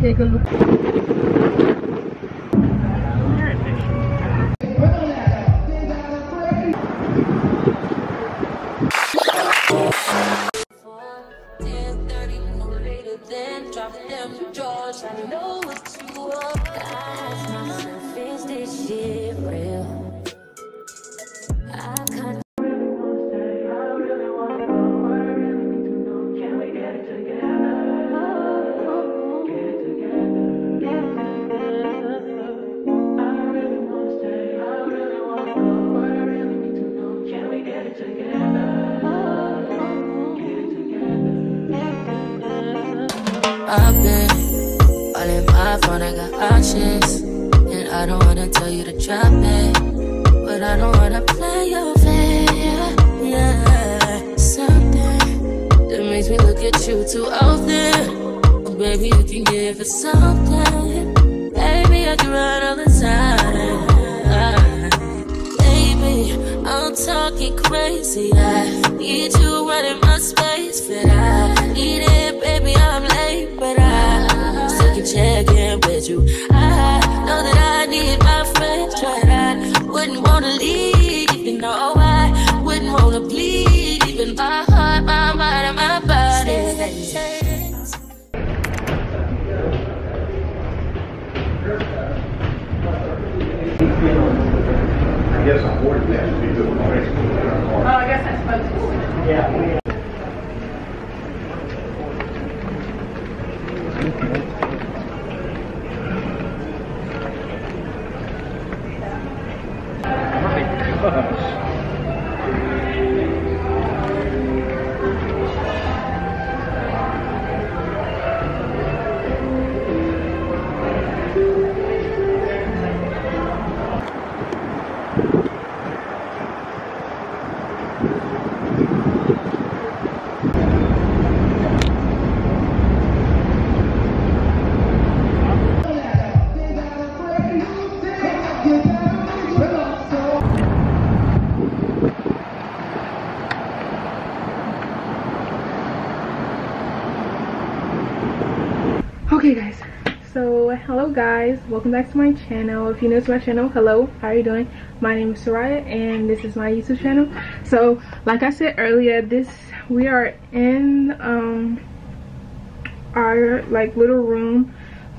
这个路。Look at you too often. Baby, you can give it something. Baby, I can run all the time. Ah, baby, I'm talking crazy. I need you running my space, but I need it, baby. I'm late, but I still can check in with you. I guess I'm worried that should be good. Oh, I guess I'm supposed to. Okay guys, welcome back to my channel. If you're new to my channel, hello, how are you doing? My name is Seriyah and this is my YouTube channel. So like I said earlier, this we are in um our like little room.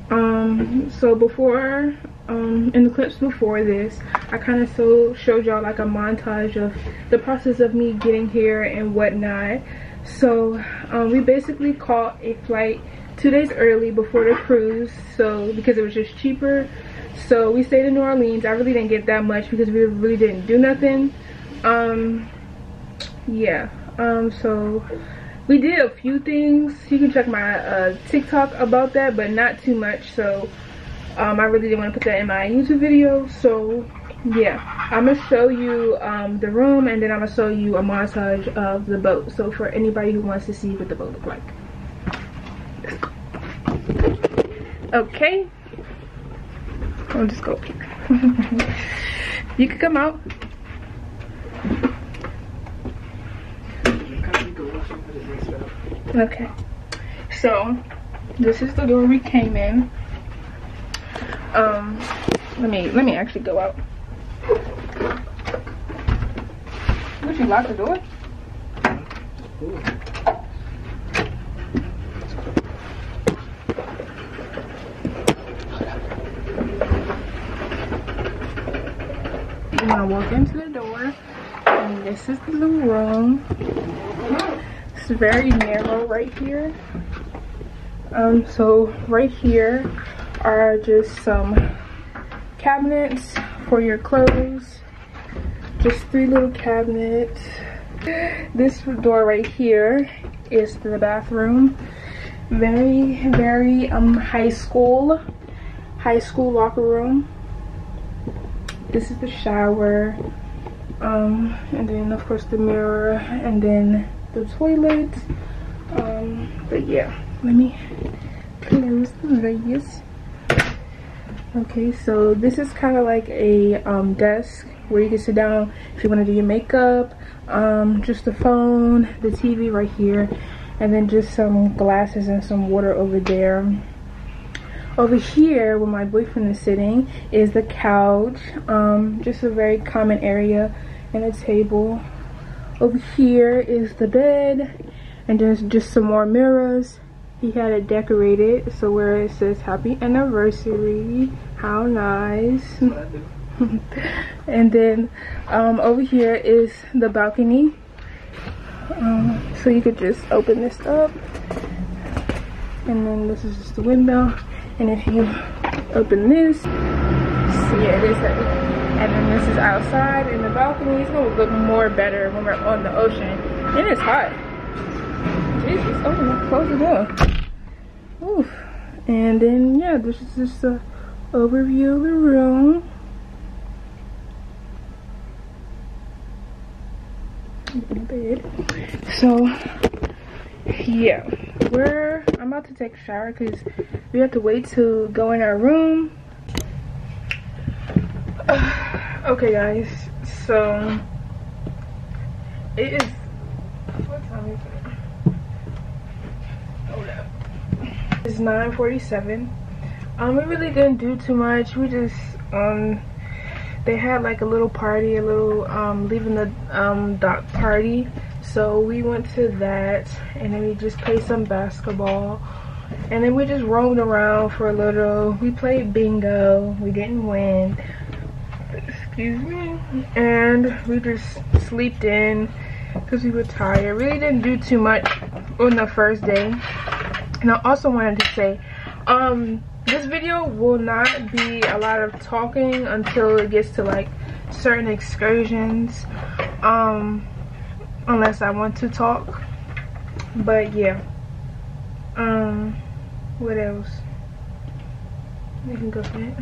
Um so before um in the clips before this, I kind of so showed y'all like a montage of the process of me getting here and whatnot. So um, we basically caught a flight two days early before the cruise so because it was just cheaper. So we stayed in new orleans. I really didn't get that much because we really didn't do nothing. Um yeah. Um so we did a few things. You can check my uh tiktok about that but not too much. So um i really didn't want to put that in my youtube video. So yeah. I'm gonna show you um the room and then i'm gonna show you a montage of the boat. So for anybody who wants to see what the boat look like okay. I'll just go. You can come out. Okay. So this is the door we came in. Um let me let me actually go out. Would you lock the door? You're gonna walk into the door, and this is the room. It's very narrow right here. Um, so right here are just some cabinets for your clothes. Just three little cabinets. This door right here is the bathroom. Very, very um high school, high school locker room this is the shower um and then of course the mirror and then the toilet. Um but yeah let me close this okay so this is kind of like a um desk where you can sit down if you want to do your makeup um just the phone the tv right here and then just some glasses and some water over there. Over here where my boyfriend is sitting is the couch um just a very common area and a table. Over here is the bed and there's just some more mirrors. He had it decorated so where it says happy anniversary how nice. And then um, over here is the balcony. Um, so you could just open this up and then this is just the window. And if you open this see it is and then this is outside in the balcony. It's gonna look more better when we're on the ocean. And it's hot. Jesus oh close the door Oof. and then yeah this is just a overview of the room. Bed. So yeah. We're i'm about to take a shower because we have to wait to go in our room okay guys so it is what time is it? Hold up it's 9 47 um we really didn't do too much. We just um they had like a little party a little um leaving the um dock party. So we went to that and then we just played some basketball. And then we just roamed around for a little. We played bingo. We didn't win excuse me and we just slept in because we were tired really didn't do too much on the first day and i also wanted to say um this video will not be a lot of talking until it gets to like certain excursions um unless I want to talk. But yeah. Um what else? You can go for it.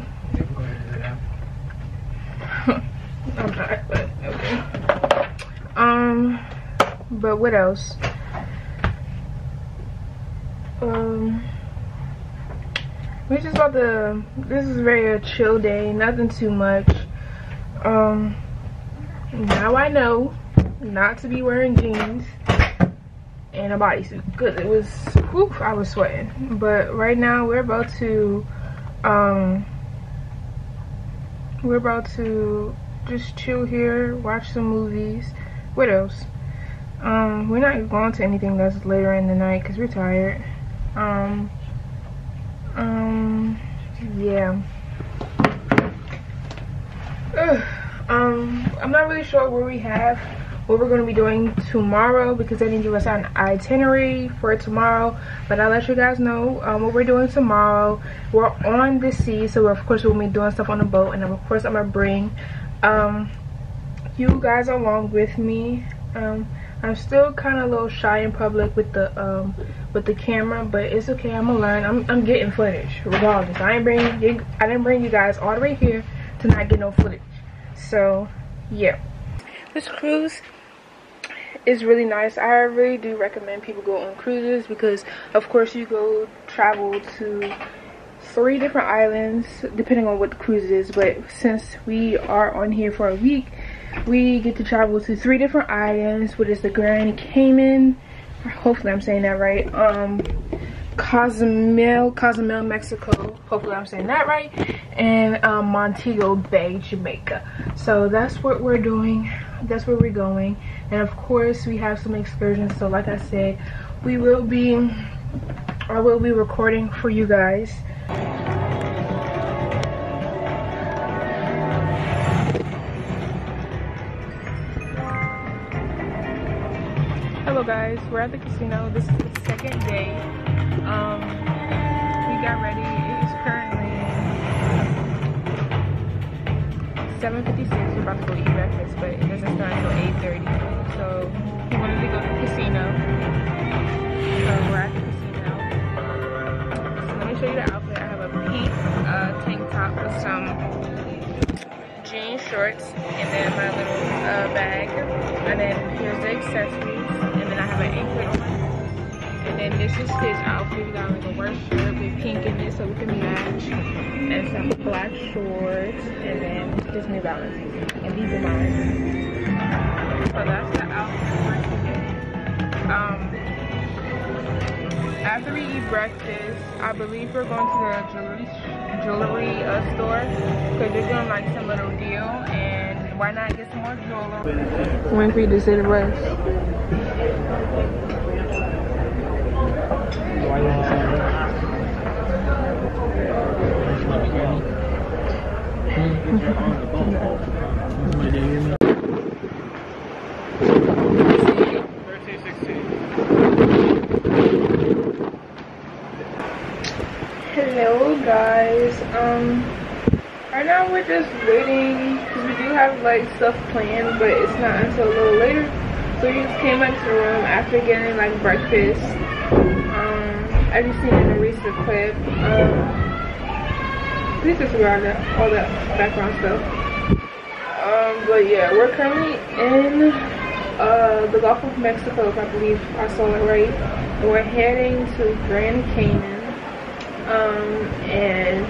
But okay. Um but what else? Um we're just about to this is very a chill day, nothing too much. Um now I know not to be wearing jeans and a bodysuit because it was whew, I was sweating but right now we're about to um we're about to just chill here watch some movies. What else? Um we're not going to anything that's later in the night because we're tired. Um um yeah. Ugh. um i'm not really sure where we have what we're going to be doing tomorrow because they didn't give us an itinerary for tomorrow but i'll let you guys know um, what we're doing tomorrow. We're on the sea so of course we'll be doing stuff on the boat and of course i'm gonna bring um, you guys along with me um, i'm still kind of a little shy in public with the um, with the camera but it's okay i'm gonna learn. I'm, I'm getting footage regardless. I ain't bring you i didn't bring you guys all the way here to not get no footage. So yeah. This cruise is really nice. I really do recommend people go on cruises because of course you go travel to three different islands depending on what the cruise is but since we are on here for a week we get to travel to three different islands which is the grand cayman. Hopefully i'm saying that right. Um cozumel cozumel mexico. Hopefully i'm saying that right. And um, montego bay jamaica. So that's what we're doing. That's where we're going. And of course we have some excursions. So like i said we will be i will be recording for you guys hello guys. We're at the casino. This is the second day. Um we got ready. It is currently 7.56 we're about to go eat breakfast but it doesn't start until 8.30 shorts and then my little uh, bag and then here's the accessories and then i have an anklet on and then this is his outfit we got like a work shirt with pink in it so we can match and some black shorts and then just new balances and these are mine. So that's the outfit. Um after we eat breakfast, I believe we're going to the jewelry jewelry uh, store because they're doing like some little deal, and why not get some more jewelry? Waiting for you to say the rest. Hello guys. Um right now we're just waiting because we do have like stuff planned but it's not until a little later. So we just came back to the room after getting like breakfast. Um as you seen in the recent clip. Um please disregard that all that background stuff. Um but yeah, we're currently in uh the Gulf of Mexico if I believe I saw it right. We're heading to Grand Cayman um, and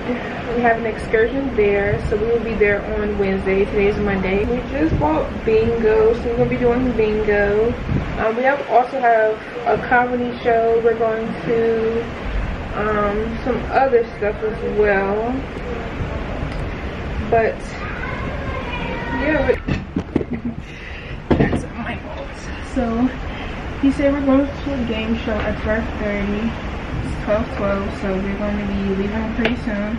we have an excursion there so we will be there on wednesday. Today's monday. We just bought bingo so we're to be doing bingo. Um, we have also have a comedy show. We're going to um, some other stuff as well. But yeah that's my goals so he said we're going to a game show at 12:30. 12 12 so we're going to be leaving pretty soon.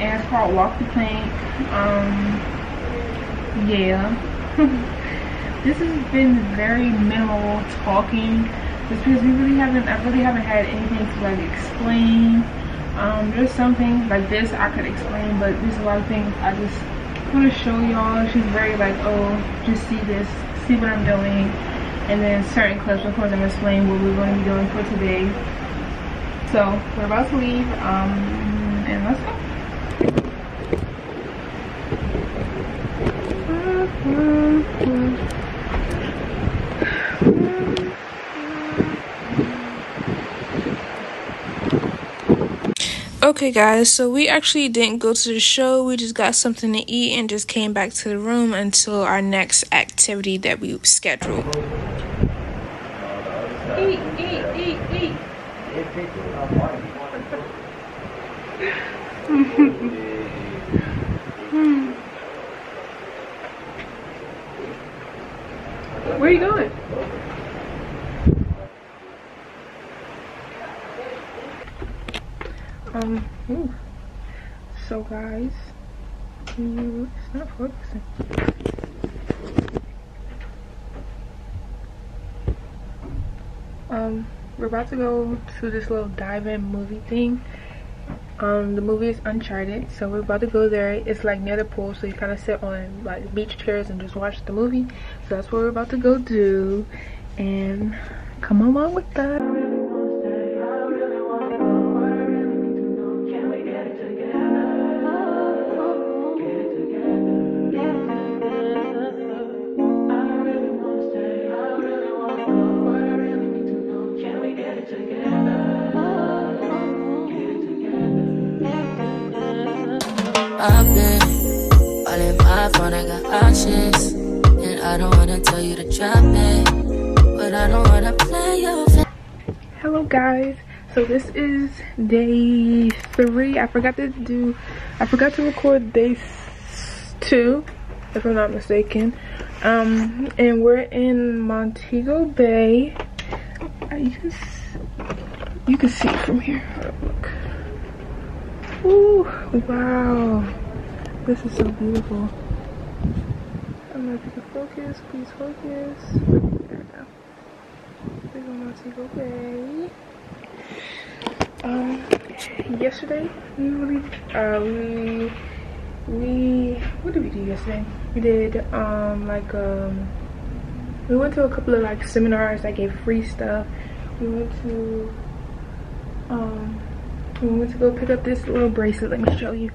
And it's called walk the plank. Um yeah. This has been very minimal talking just because we really haven't i really haven't had anything to like explain. Um there's some things like this i could explain but there's a lot of things i just want to show y'all. She's very like oh just see this see what i'm doing. And then certain clips of course i'm explaining what we're going to be doing for today so we're about to leave um, and let's go. Okay guys, so we actually didn't go to the show. We just got something to eat and just came back to the room until our next activity that we scheduled. Eat, eat, eat, eat. Where are you going? Um, ooh. Guys, it's not focusing. Um, we're about to go to this little dive-in movie thing. Um the movie is uncharted so we're about to go there. It's like near the pool so you kind of sit on like beach chairs and just watch the movie. So that's what we're about to go do. And come along with that options. And I don't wanna tell you to drop it, but I don't wanna play your Hello guys, so this is day three. I forgot to do, I forgot to record day two, if I'm not mistaken. Um, and we're in Montego Bay. Uh, you can, you can see from here. Ooh, wow. This is so beautiful. Don't know if you can focus. Please focus. There we go. We're going to go Bay. Um, yesterday we uh, we, we, what did we do yesterday? We did, um, like, um, we went to a couple of, like, seminars that gave free stuff. We went to, um, we went to go pick up this little bracelet let me show you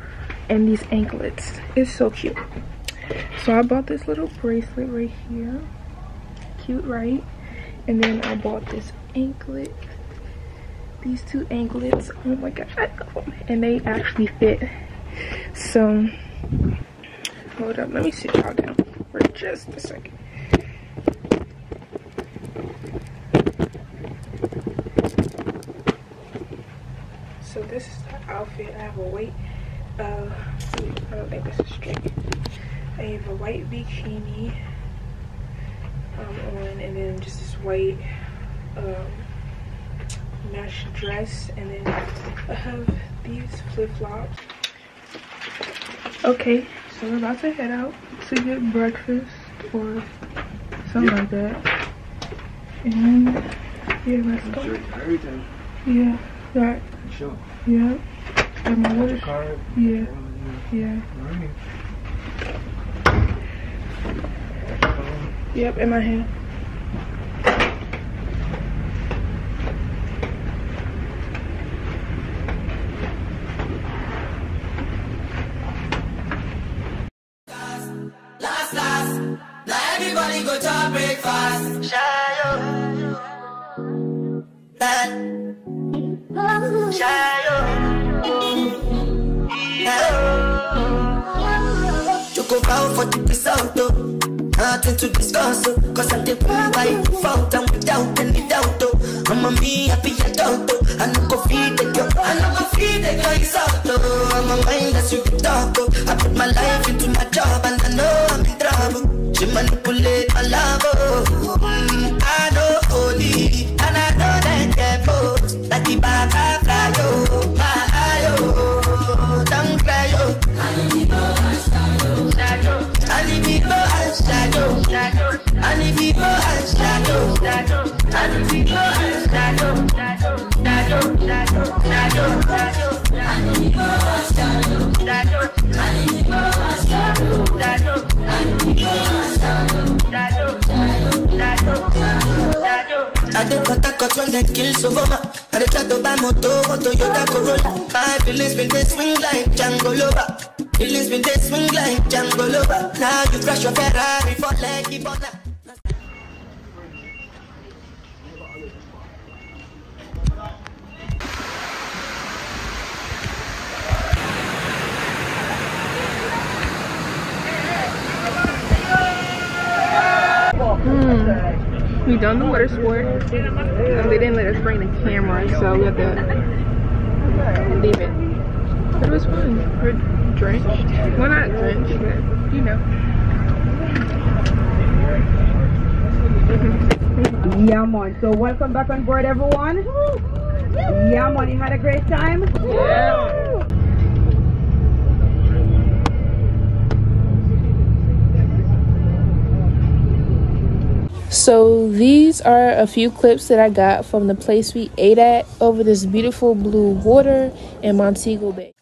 and these anklets it's so cute so i bought this little bracelet right here. Cute right? And then i bought this anklet. These two anklets oh my god and they actually fit. So hold up let me sit y'all down for just a second. So this is the outfit i have a weight. uh i don't think this is straight i have a white bikini um, on and then just this white um mesh dress and then i have these flip-flops. Okay so we're about to head out to get breakfast or something like that. And yeah let's go. Everything. yeah that Sure. yeah. And my water. Card. yeah. Yeah. Alright. Yep, in my hand. For the oh. Nothing to discuss, oh. Cause I did one by default and without any doubt, oh. I'm a me happy adult, oh. I no go feed the girl, I no go feed the girl, it's out, oh. I'm a mind that's you can talk, oh. I put my life into my job and I know I'm in trouble. She manipulate my love, oh. Mm, I know holy, and I know that devil. Like the bag People people people people people. I dey. I dey feelings been they swing like Django Lover. Now you crash your Ferrari for leggy bona. We done the water sport. Um, they didn't let us bring the camera, so we had to leave it. But it was fun. We're drenched. Well, not drenched, but you know. Yeah, man. So welcome back on board, everyone. Yeah, man. You had a great time. Yeah. So these are a few clips that I got from the place we ate at over this beautiful blue water in Montego Bay.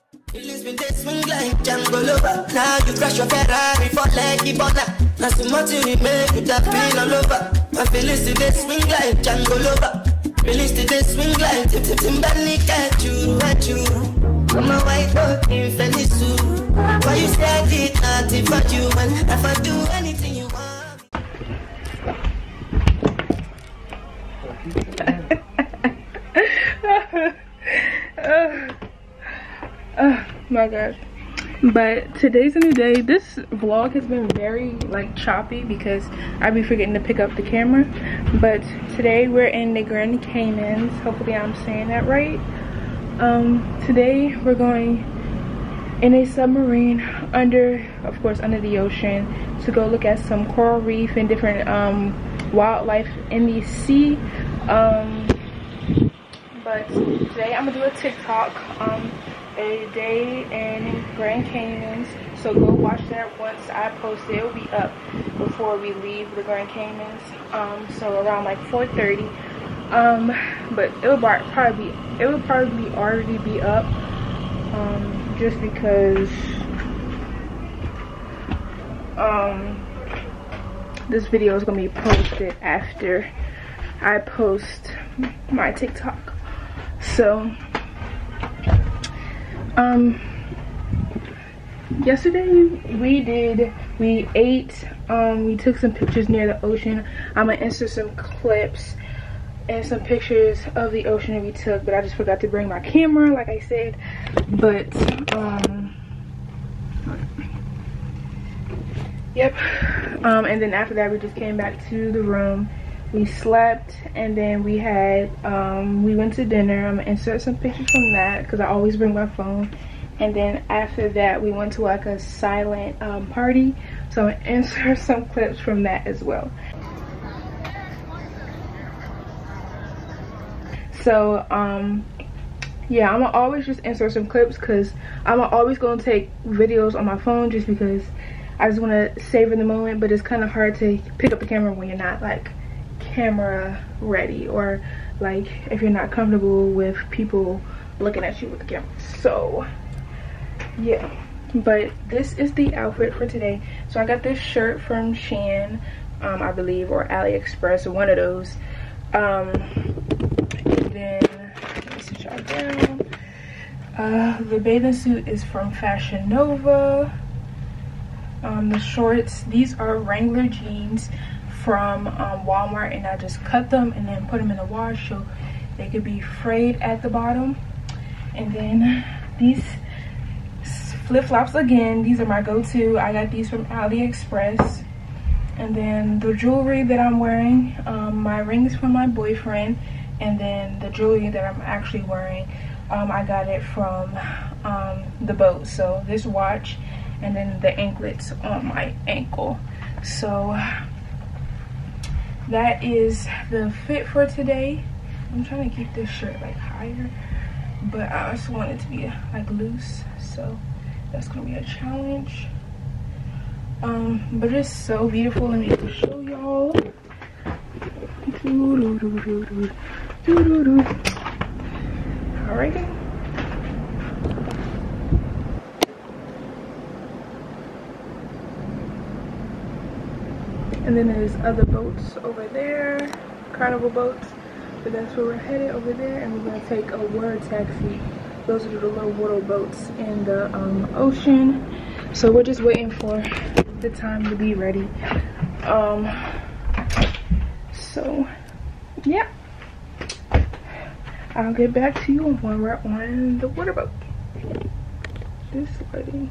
I'm a white boy in Fendi suit. Why you say I did I do anything Oh my god. But today's a new day. This vlog has been very like choppy because I be forgetting to pick up the camera. But today we're in the Grand Caymans. Hopefully I'm saying that right. Um, today we're going in a submarine under, of course, under the ocean to go look at some coral reef and different um, wildlife in the sea. Um, but today I'm gonna do a TikTok, um, a day in Grand Caymans. So go watch that once I post it. It'll be up before we leave the Grand Caymans. Um, so around like 4:30. Um, but it'll probably be it will probably already be up. Um, just because um this video is gonna be posted after I post my TikTok. So, um, yesterday we did, we ate, um, we took some pictures near the ocean. I'm gonna insert some clips and some pictures of the ocean that we took, but I just forgot to bring my camera, like I said. But, um, yep. Um, and then after that, we just came back to the room we slept and then we had um, we went to dinner. I'm gonna insert some pictures from that because i always bring my phone. And then after that we went to like a silent um, party. So i'm gonna insert some clips from that as well. So um yeah i'm gonna always just insert some clips because i'm always gonna take videos on my phone just because i just want to savor the moment but it's kind of hard to pick up the camera when you're not like camera ready or like if you're not comfortable with people looking at you with the camera. So yeah. But this is the outfit for today. So i got this shirt from Shein um, i believe or aliexpress or one of those. Um and then let me sit y'all down. Uh the bathing suit is from fashion nova. Um the shorts these are wrangler jeans from um, walmart and i just cut them and then put them in the wash so they could be frayed at the bottom. And then these flip-flops again these are my go-to. I got these from aliexpress. And then the jewelry that i'm wearing um, my rings from my boyfriend and then the jewelry that i'm actually wearing um, i got it from um, the boat. So this watch and then the anklets on my ankle. So that is the fit for today. I'm trying to keep this shirt like higher but i just want it to be like loose so that's gonna be a challenge. Um but it's so beautiful. Let me just show y'all. Alrighty and then there's other boats over there carnival boats. But that's where we're headed over there. And we're gonna take a water taxi. Those are the little water boats in the um, ocean. So we're just waiting for the time to be ready. Um so yeah. I'll get back to you when we're on the water boat. This lighting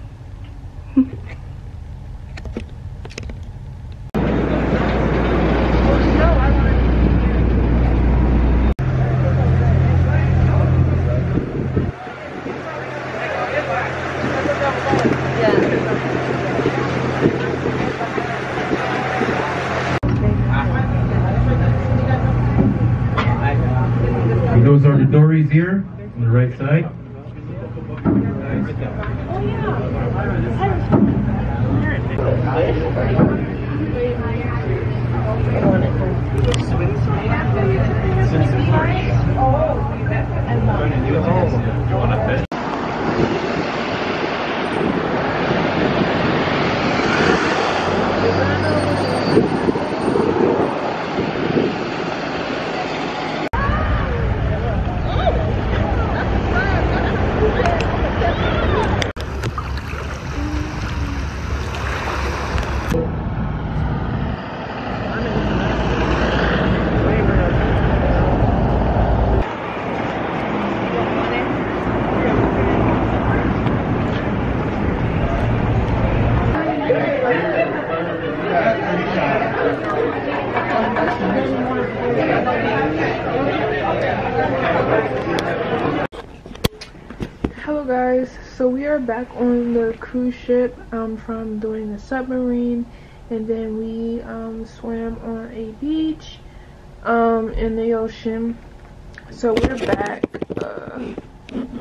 And those are the dories here on the right side. Guys so we are back on the cruise ship um from doing the submarine and then we um swam on a beach um in the ocean. So we're back uh,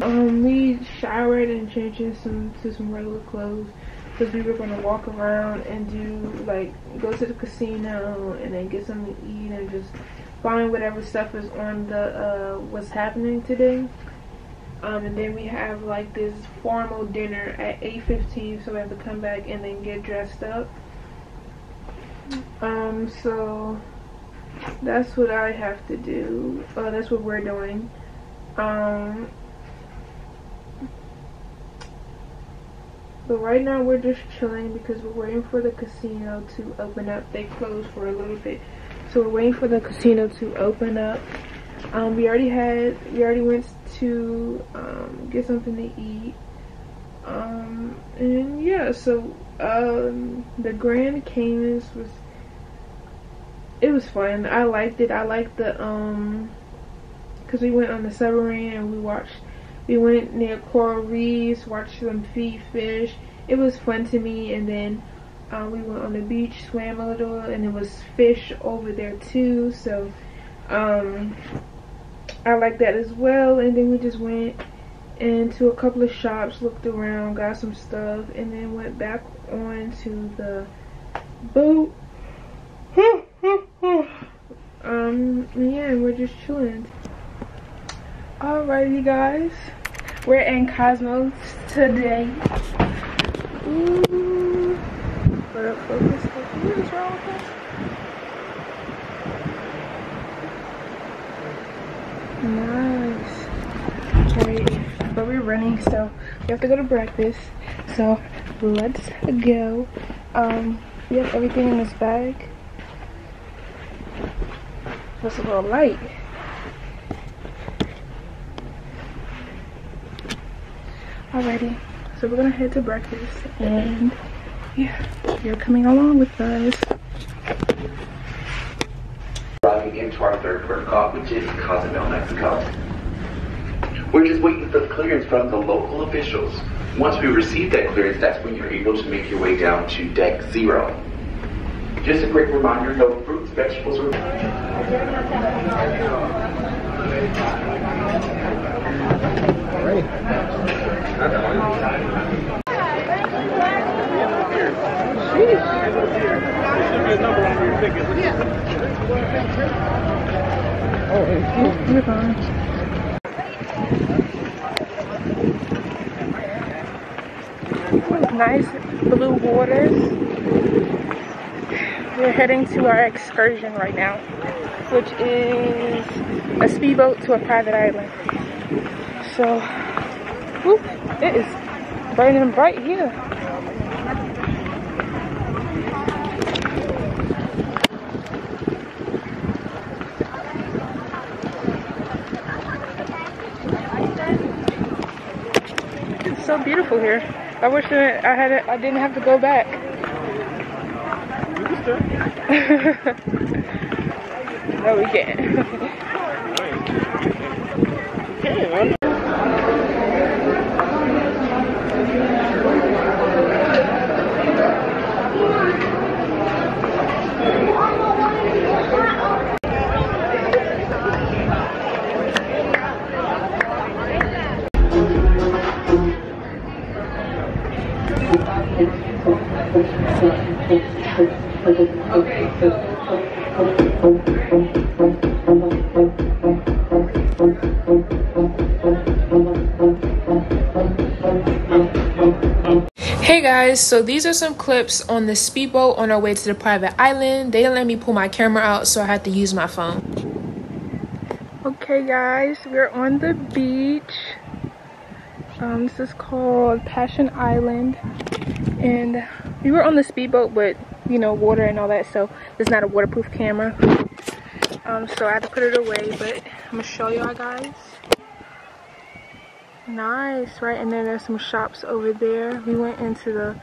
um we showered and changed some to some regular clothes because we were gonna walk around and do like go to the casino and then get something to eat and just find whatever stuff is on the uh what's happening today um, and then we have like this formal dinner at 8.15 so we have to come back and then get dressed up. Um so that's what I have to do. Uh, that's what we're doing. Um but right now we're just chilling because we're waiting for the casino to open up. They closed for a little bit. So we're waiting for the casino to open up. Um, we already had we already went to um, get something to eat um, and yeah so um, the Grand Caymans was it was fun. I liked it. I liked the um, cause we went on the submarine and we watched. We went near coral reefs, watched them feed fish. It was fun to me. And then um, we went on the beach, swam a little, and there was fish over there too. So um, I like that as well. And then we just went into a couple of shops, looked around, got some stuff, and then went back on to the boat. um, yeah, we're just chilling. Alrighty, guys. We're in Cosmos today. Ooh. Put up focus. What is wrong with? Nice. Right. But we're running, so we have to go to breakfast. So let's go. Um, we have everything in this bag. It's a little light. Alrighty, so we're gonna head to breakfast and yeah, you're coming along with us. Into our third port stop, which is Cozumel, Mexico. We're just waiting for the clearance from the local officials. Once we receive that clearance, that's when you're able to make your way down to deck zero. Just a quick reminder, no fruits, vegetables, or... Nice blue waters. We're heading to our excursion right now, which is a speedboat to a private island. So, whew, it is burning bright here. It's so beautiful here. I wish that I had it, I didn't have to go back. no, we can't. guys, so these are some clips on the speedboat on our way to the private island. They didn't let me pull my camera out, so I had to use my phone. Okay guys, we're on the beach. Um, this is called Passion Island. And we were on the speedboat, but you know, water and all that, so it's not a waterproof camera. Um, so I had to put it away, but I'm gonna show y'all guys. Nice, right? And then there's some shops over there. We went into the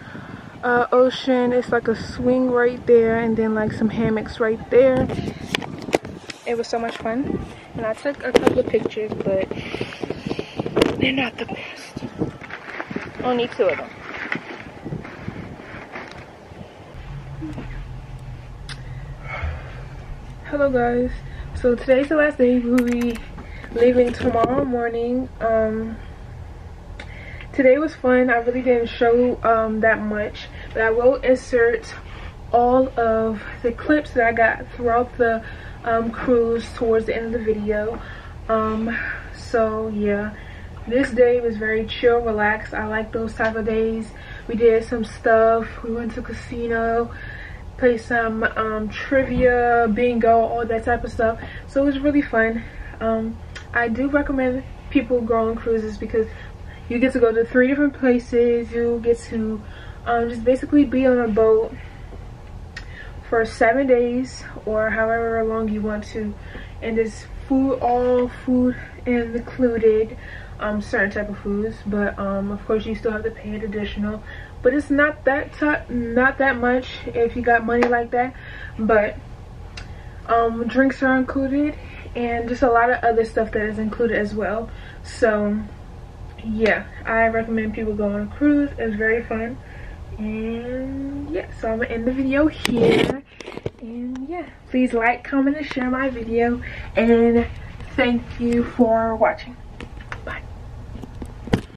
uh, ocean. It's like a swing right there, and then like some hammocks right there. It was so much fun. And I took a couple of pictures, but they're not the best. Only two of them. Hello guys. So today's the last day. We'll be leaving tomorrow morning. Um, today was fun. I really didn't show um, that much, but I will insert all of the clips that I got throughout the um, cruise towards the end of the video. Um, so yeah, this day was very chill, relaxed. I like those type of days. We did some stuff. We went to casino, played some um, trivia, bingo, all that type of stuff. So it was really fun. Um, I do recommend people go on cruises because you get to go to three different places. You get to um, just basically be on a boat for seven days or however long you want to. And it's food, all food included. Um, certain type of foods, but um, of course you still have to pay an additional. But it's not that not that much if you got money like that. But um, drinks are included and just a lot of other stuff that is included as well so yeah i recommend people go on a cruise it's very fun. And yeah so i'm gonna end the video here. And yeah please like comment and share my video. And thank you for watching